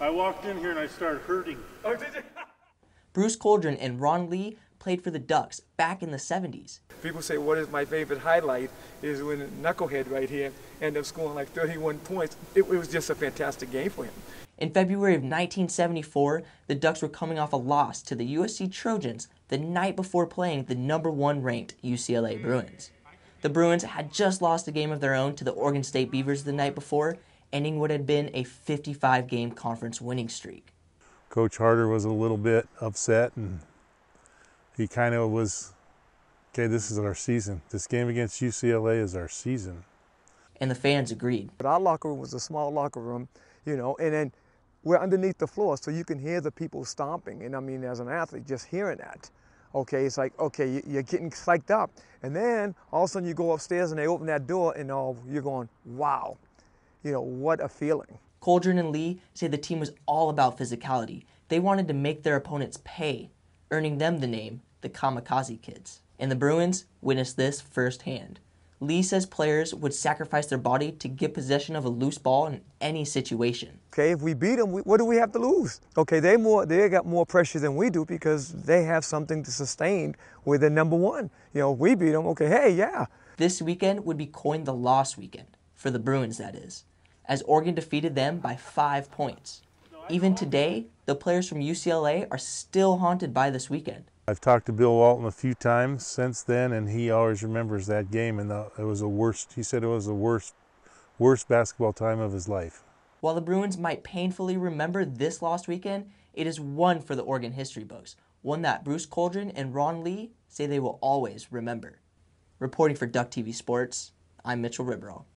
I walked in here and I started hurting. Oh, did you? Bruce Coldren and Ron Lee played for the Ducks back in the 70s. People say, what is my favorite highlight is when Knucklehead right here ended up scoring like 31 points. It, it was just a fantastic game for him. In February of 1974, the Ducks were coming off a loss to the USC Trojans the night before playing the number one ranked UCLA Bruins. The Bruins had just lost a game of their own to the Oregon State Beavers the night before, ending what had been a 55 game conference winning streak. Coach Harter was a little bit upset and he kind of was, okay, this is our season. This game against UCLA is our season. And the fans agreed. But our locker room was a small locker room, you know, and then we're underneath the floor so you can hear the people stomping. And I mean, as an athlete, just hearing that, okay, it's like, okay, you're getting psyched up. And then all of a sudden you go upstairs and they open that door and all, you're going, wow, you know, what a feeling. Coldren and Lee say the team was all about physicality. They wanted to make their opponents pay, earning them the name the Kamikaze Kids. And the Bruins witnessed this firsthand. Lee says players would sacrifice their body to get possession of a loose ball in any situation. Okay, if we beat them, what do we have to lose? Okay, they more they got more pressure than we do because they have something to sustain with the number one. You know, if we beat them, okay, hey, yeah. This weekend would be coined the lost weekend for the Bruins, that is, as Oregon defeated them by five points. Even today, the players from UCLA are still haunted by this weekend. I've talked to Bill Walton a few times since then, and he always remembers that game. And the, it was the worst. He said it was the worst, worst basketball time of his life. While the Bruins might painfully remember this lost weekend, it is one for the Oregon history books, one that Bruce Coldren and Ron Lee say they will always remember. Reporting for Duck TV Sports, I'm Mitchell Riberal.